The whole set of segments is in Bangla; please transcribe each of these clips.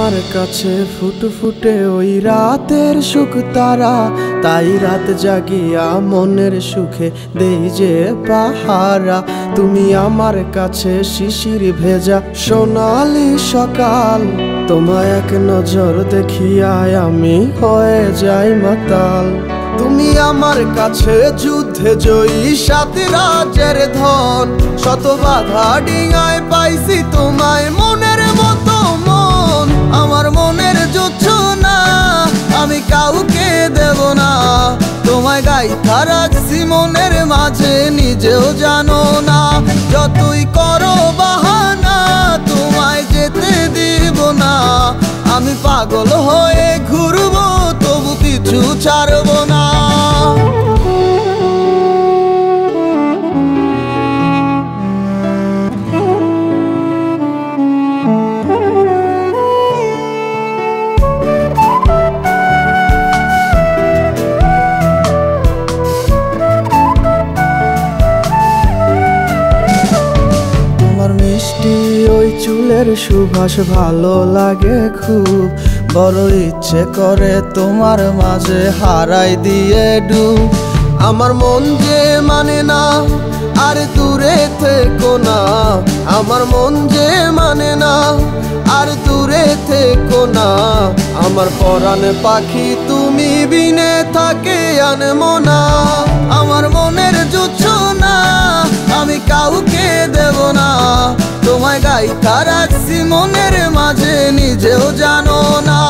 আমার কাছে ফুট ফুটে ওই রাতের সুখ তারা তাই রাত জাগিয়া মনের সুখে দেই যে পাহারা। তুমি আমার কাছে শিশির ভেজা। সোনালি সকাল, তোমায় এক নজর দেখিয়ায় আমি হয়ে যাই মাতাল। তুমি আমার কাছে যুদ্ধে জয়ী সাত রাজের ধন। শত বাধা ডিঙায় পাইছি তোমায় মনের মতো। রাখছি মনের মাঝে নিজেও জানো না। যতই করো বাহানা, তোমায় যেতে দিব না। আমি পাগল হয়ে ঘুরবো, তবু কিছু ছাড়বো মিষ্টি ওই চুলের সুভাষ ভালো লাগে খুব। বড় ইচ্ছে করে তোমার মাঝে হারাই দিয়ে ডুব। আমার মন যে মানে না, আর দূরে থেকো না। আমার মন যে মানে না, আর দূরে থেকো না। আমার পরাণ পাখি তুমি বিনে থাকে আনমো না আমার মনের জুচ্ছ না, আমি কাউকে দেব না। গাইতা রাখছি মনের মাঝে নিজেও জানো না।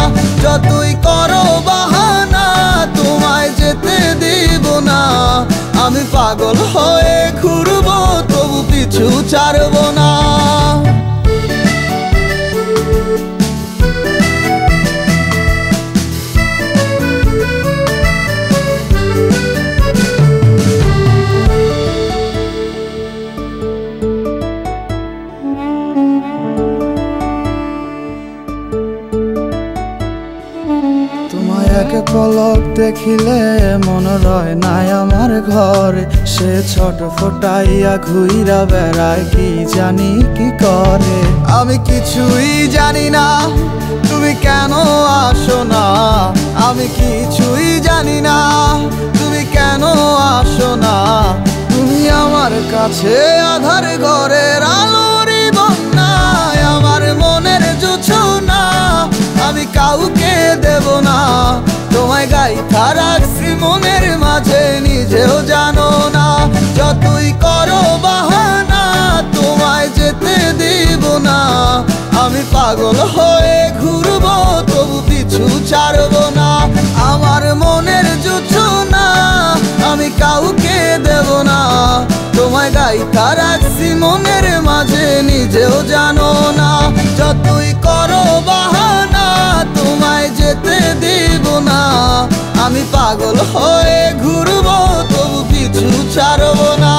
যতই করো বাহানা, তোমায় যেতে দিব না। আমি পাগল হয়ে ঘুরবো এক পলক দেখিলে মন রয় নাই আমার ঘরে। সে ছোট ফোটাইয়া ঘুইরা বেড়ায়, কি জানি কি করে? আমি কিছুই জানি না, তুমি কেন আসো না? আমি কিছুই জানি না, তুমি কেন আসো না? তুমি আমার কাছে আধার ঘরের আলোরই বন্যায়, আমার মনের জুছো না আমি কাউকে গাইথা রাখছি মনের মাঝে, নিজেও জানো না যতই করো বাহানা, তোমায় যেতে দিব না। আমি পাগল হয়ে ঘুরবো, তবু পিছু ছাড়বো না। আমার মনের জুছো না, আমি কাউকে দেব না। তোমায় গাইথা রাখছি মনের মাঝে, নিজেও জানো না যতই করো বাহানা, তোমায় যেতে দিব পাগল হয়ে ঘুরবো, তবু পিছু ছাড়বো না।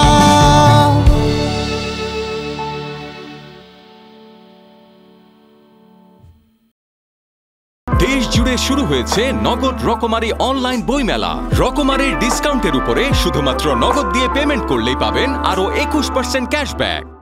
দেশ জুড়ে শুরু হয়েছে নগদ রকমারি অনলাইন বইমেলা। রকমারির ডিসকাউন্টের উপরে শুধুমাত্র নগদ দিয়ে পেমেন্ট করলেই পাবেন আরও একুশ পার্সেন্ট ক্যাশব্যাক